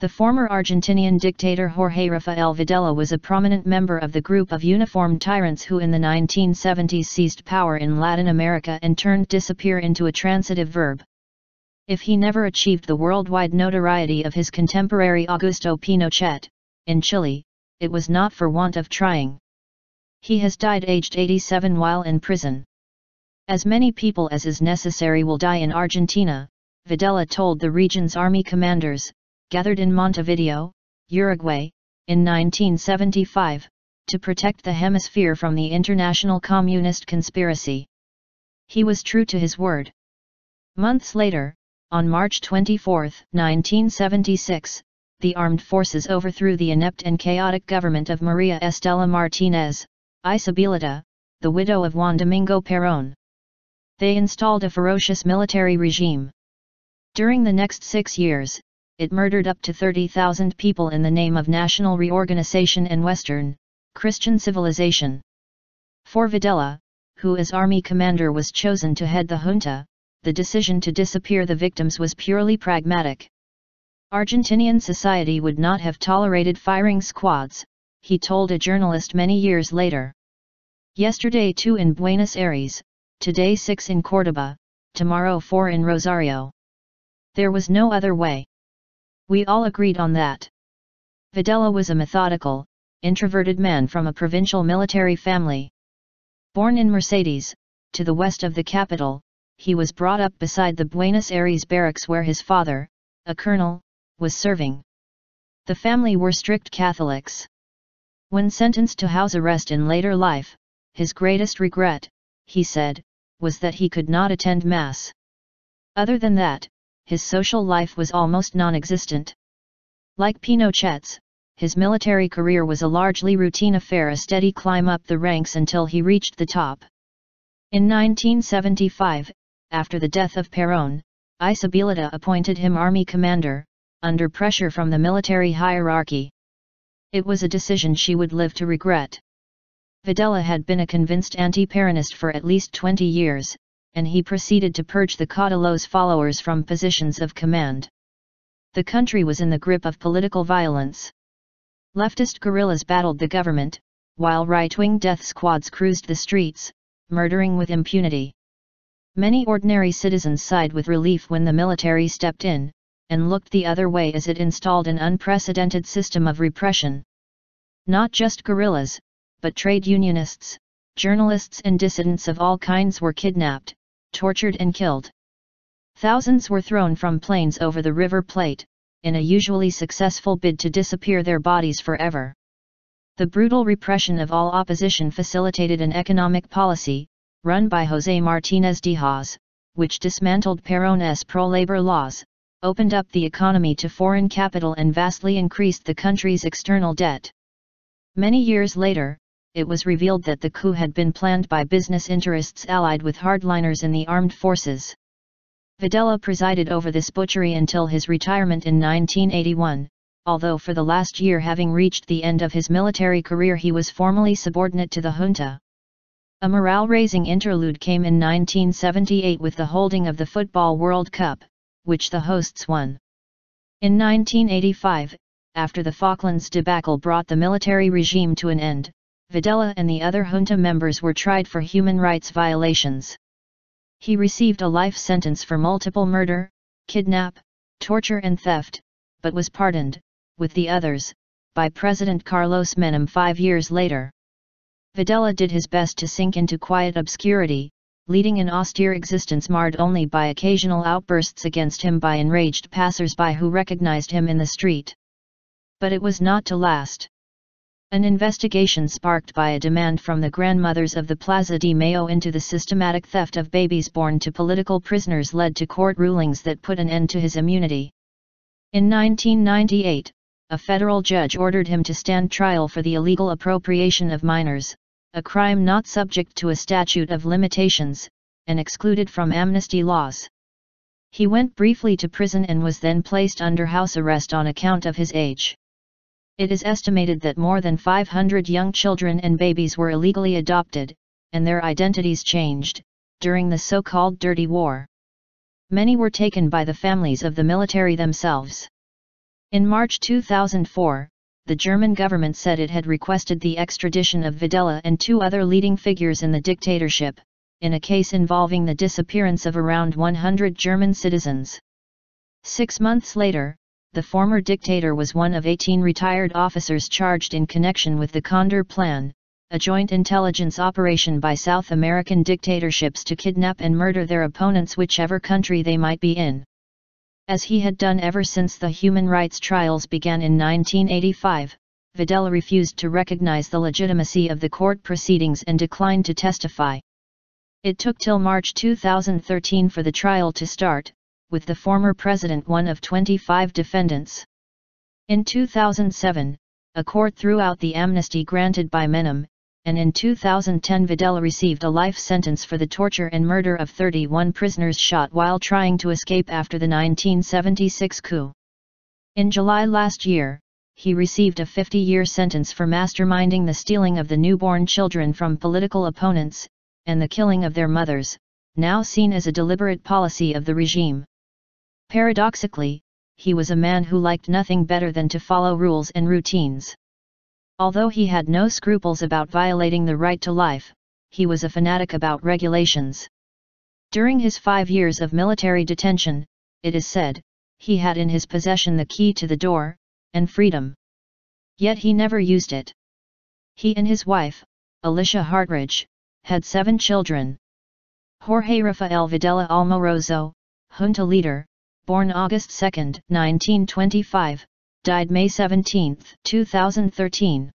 The former Argentinian dictator Jorge Rafael Videla was a prominent member of the group of uniformed tyrants who in the 1970s seized power in Latin America and turned disappear into a transitive verb. If he never achieved the worldwide notoriety of his contemporary Augusto Pinochet, in Chile, it was not for want of trying. He has died aged 87 while in prison. As many people as is necessary will die in Argentina, Videla told the region's army commanders, gathered in Montevideo, Uruguay, in 1975, to protect the hemisphere from the international communist conspiracy. He was true to his word. Months later, on March 24, 1976, the armed forces overthrew the inept and chaotic government of Maria Estela Martinez, Isabelita, the widow of Juan Domingo Perón. They installed a ferocious military regime. During the next six years, it murdered up to 30,000 people in the name of national reorganization and Western, Christian civilization. For Videla, who as army commander was chosen to head the junta, the decision to disappear the victims was purely pragmatic. Argentinian society would not have tolerated firing squads, he told a journalist many years later. Yesterday two in Buenos Aires, today six in Córdoba, tomorrow four in Rosario. There was no other way. We all agreed on that. Videla was a methodical, introverted man from a provincial military family. Born in Mercedes, to the west of the capital, he was brought up beside the Buenos Aires barracks where his father, a colonel, was serving. The family were strict Catholics. When sentenced to house arrest in later life, his greatest regret, he said, was that he could not attend Mass. Other than that, his social life was almost non-existent. Like Pinochet's, his military career was a largely routine affair a steady climb up the ranks until he reached the top. In 1975, after the death of Perón, Isabelita appointed him army commander, under pressure from the military hierarchy. It was a decision she would live to regret. Videla had been a convinced anti-Peronist for at least 20 years, and he proceeded to purge the Caudillo's followers from positions of command. The country was in the grip of political violence. Leftist guerrillas battled the government, while right-wing death squads cruised the streets, murdering with impunity. Many ordinary citizens sighed with relief when the military stepped in, and looked the other way as it installed an unprecedented system of repression. Not just guerrillas, but trade unionists, journalists and dissidents of all kinds were kidnapped, tortured and killed. Thousands were thrown from planes over the River Plate, in a usually successful bid to disappear their bodies forever. The brutal repression of all opposition facilitated an economic policy, run by José Martínez de Hoz, which dismantled Perón's pro-labor laws, opened up the economy to foreign capital and vastly increased the country's external debt. Many years later, it was revealed that the coup had been planned by business interests allied with hardliners in the armed forces. Videla presided over this butchery until his retirement in 1981, although for the last year having reached the end of his military career he was formally subordinate to the junta. A morale-raising interlude came in 1978 with the holding of the Football World Cup, which the hosts won. In 1985, after the Falklands debacle brought the military regime to an end, Videla and the other junta members were tried for human rights violations. He received a life sentence for multiple murder, kidnap, torture and theft, but was pardoned, with the others, by President Carlos Menem five years later. Videla did his best to sink into quiet obscurity, leading an austere existence marred only by occasional outbursts against him by enraged passers-by who recognized him in the street. But it was not to last. An investigation sparked by a demand from the grandmothers of the Plaza de Mayo into the systematic theft of babies born to political prisoners led to court rulings that put an end to his immunity. In 1998, a federal judge ordered him to stand trial for the illegal appropriation of minors, a crime not subject to a statute of limitations, and excluded from amnesty laws. He went briefly to prison and was then placed under house arrest on account of his age. It is estimated that more than 500 young children and babies were illegally adopted, and their identities changed, during the so-called Dirty War. Many were taken by the families of the military themselves. In March 2004, the German government said it had requested the extradition of Videla and two other leading figures in the dictatorship, in a case involving the disappearance of around 100 German citizens. Six months later, the former dictator was one of 18 retired officers charged in connection with the Condor Plan, a joint intelligence operation by South American dictatorships to kidnap and murder their opponents whichever country they might be in. As he had done ever since the human rights trials began in 1985, Videla refused to recognize the legitimacy of the court proceedings and declined to testify. It took till March 2013 for the trial to start, with the former president one of 25 defendants. In 2007, a court threw out the amnesty granted by Menem, and in 2010 Videla received a life sentence for the torture and murder of 31 prisoners shot while trying to escape after the 1976 coup. In July last year, he received a 50-year sentence for masterminding the stealing of the newborn children from political opponents, and the killing of their mothers, now seen as a deliberate policy of the regime. Paradoxically, he was a man who liked nothing better than to follow rules and routines. Although he had no scruples about violating the right to life, he was a fanatic about regulations. During his five years of military detention, it is said, he had in his possession the key to the door, and freedom. Yet he never used it. He and his wife, Alicia Hartridge, had seven children. Jorge Rafael Videla Almorozo, junta leader, born August 2, 1925, died May 17, 2013.